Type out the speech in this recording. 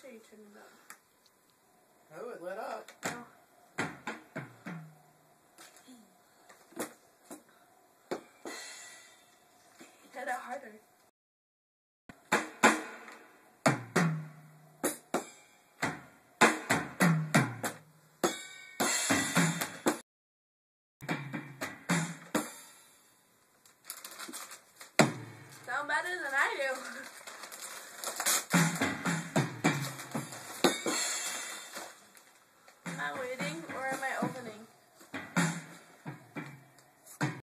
sure you turn it up. Oh, it lit up. Oh. Hit it harder. Sound better than I do.